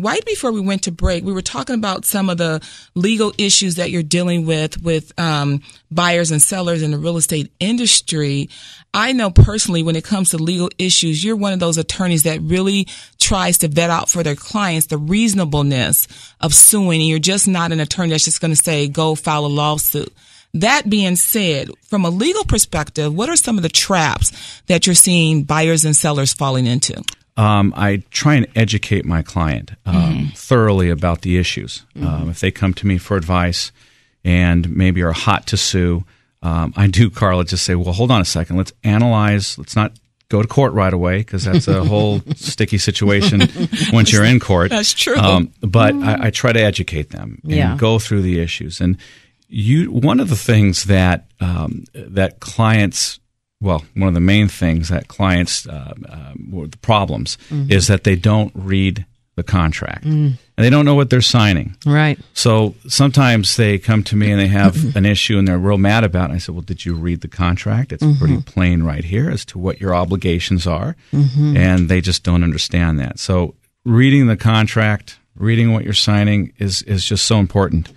right before we went to break, we were talking about some of the legal issues that you're dealing with with um, buyers and sellers in the real estate industry. I know personally, when it comes to legal issues, you're one of those attorneys that really tries to vet out for their clients the reasonableness of suing. And you're just not an attorney that's just going to say, go file a lawsuit. That being said, from a legal perspective, what are some of the traps that you're seeing buyers and sellers falling into? Um, I try and educate my client um, mm-hmm. thoroughly about the issues. Mm-hmm. Um, if they come to me for advice and maybe are hot to sue, um, I do, Carla, just say, well, hold on a second. Let's analyze. Let's not go to court right away because that's a whole sticky situation once you're in court. That's true. Um, but I, I, try to educate them and yeah. go through the issues. And you, one of the things that um, that clients well, one of the main things that clients, uh, uh, the problems, mm-hmm. is that they don't read the contract mm. and they don't know what they're signing. Right. So sometimes they come to me and they have an issue and they're real mad about it. I said, Well, did you read the contract? It's mm-hmm. pretty plain right here as to what your obligations are. Mm-hmm. And they just don't understand that. So reading the contract, reading what you're signing is, is just so important.